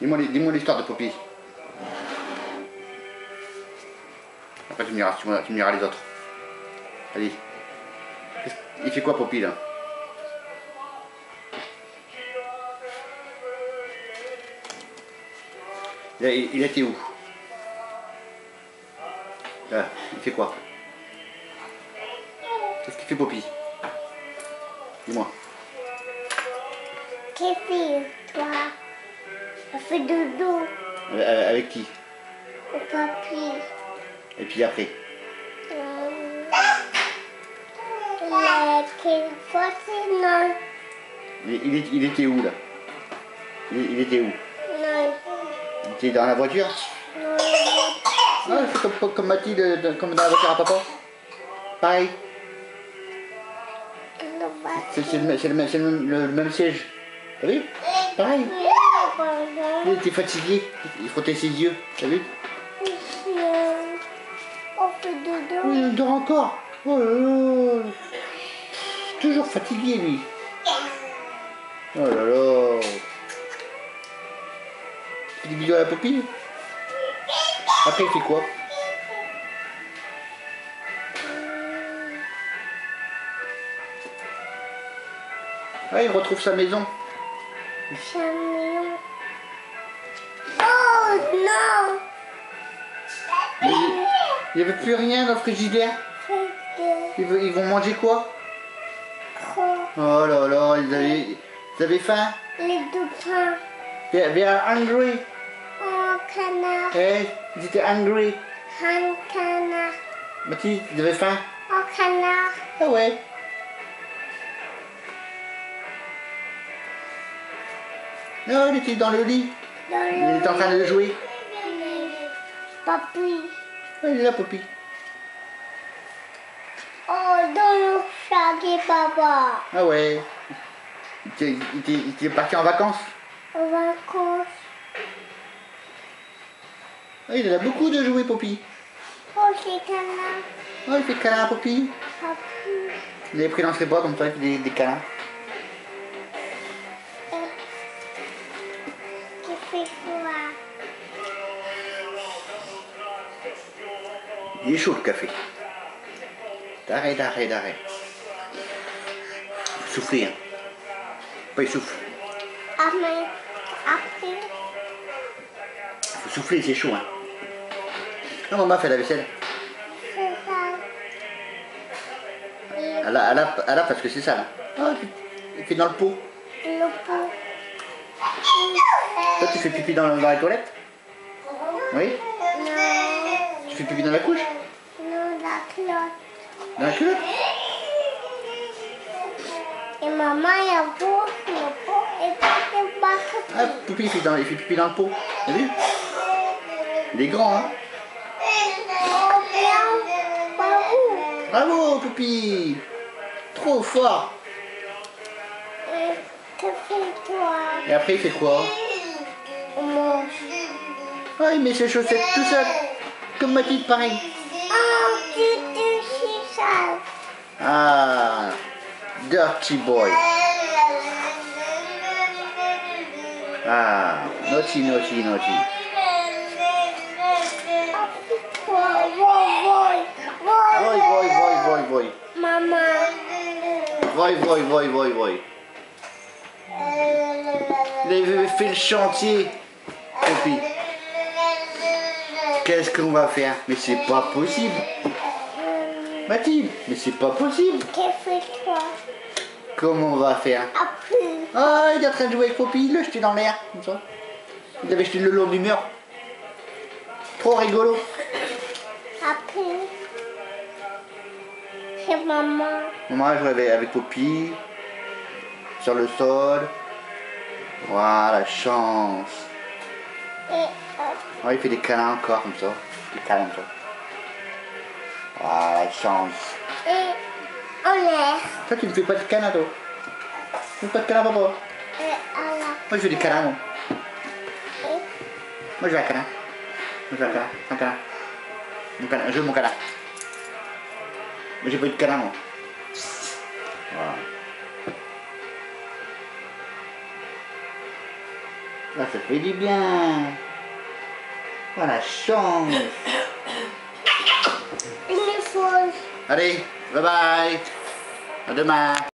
Dis-moi dis l'histoire de Poppy. Après tu me diras, tu les autres. Allez. Il fait quoi Poppy là? Il, il était où? Là, il fait quoi? Qu'est-ce qu'il fait Poppy? Dis-moi. Qu'est-ce que fait toi? Elle fait dodo. Euh, Avec qui? Au papier. Et puis après? Euh, non. il, il est- il était où là? Il, il était où? Non. Il était dans la voiture? Non. Ah, c'est comme, comme Mathilde, de- comme dans la voiture à papa Pareil, c'est le, le le le même siège. T'as vu? Pareil. Il était fatigué, il frottait ses yeux, t'as vu On fait dodo. Oui, il dort encore. Oh là là. Toujours fatigué lui. Oh là là. Il fait des bisous à la poppy Après il fait quoi Ah, il retrouve sa maison. Oh non il n'y avait plus rien dans le frigidaire. Ils, ils vont manger quoi? Oh là là, ils avaient, ils avaient faim. Les deux pains. They, they are hungry. Oh canard. Eh, ils étaient hungry. Un canard. Mathilde, ils avaient faim. Oh canard. Ah ouais. Non, il était dans le lit. Dans Il était en train de jouer. Papi. Ah, il est là, Poppy. Oh, dans le chalet, papa. Ah ouais. Il était, parti en vacances. En vacances. Ah, il a beaucoup de jouer, Poppy. Oh, c'est canard. Oh, il fait câlin Poppy. Papi. Il avait pris dans ses bras comme ça, il fait des, des câlins. Quoi Il est chaud le café. D'arrêt, d'arrêt, d'arrêt. Soufflez, hein. Pas il souffle. Après. Après. Faut souffler, c'est chaud, hein. Non, maman fait la vaisselle. C'est ça. Et Elle a, elle a, elle a parce que c'est ça, là. Ah, tu- il fait dans le pot. le pot. Toi, tu fais pipi dans, dans les toilettes Oui Non. Tu fais pipi dans la couche Non, la cloche. Dans la culotte Et maman, il y a beau, le pot, et puis. Ah, Poupi, il fait, dans, il fait pipi dans le pot. T'as vu Il est grand, hein Bravo, Poupi Trop fort Et après, il fait quoi. Ah, il met ses chaussettes tout seul. Comme Mathilde, pareil. Oh, tu sale. Ah, dirty boy. Ah, naughty, naughty, naughty. Voy, voy, voy, voy, voy. Maman. Voy, voy, voy, voy, voy. Il avait fait le chantier? Poupi. Qu'est-ce qu'on va faire? Mais c'est pas possible. Mathilde, mais c'est pas possible. Que fais-toi Comment on va faire? Après. Ah, il est en train de jouer avec Poppy, il l'a jeté dans l'air, comme ça. Il avait jeté le long du mur. Trop rigolo. Après. C'est maman. Maman a joué avec, avec Poppy. Sur le sol. Voilà, la chance. Et euh, Ouais, il fait des câlins encore, comme ça. Des câlins, comme ça. Voilà, la chance. et en l'air. Toi, tu ne fais pas de câlins, toi Tu fais pas de câlins, papa Moi, Et la. je fais des câlins, moi. Et Moi, je veux un câlin. Moi, je veux un câlin. Un câlin. Mon câlin. Je veux mon câlin. Mais j'ai pas eu de câlin, moi. Voilà. Ah, ça fait du bien. Une fois. Allez, bye bye. À demain.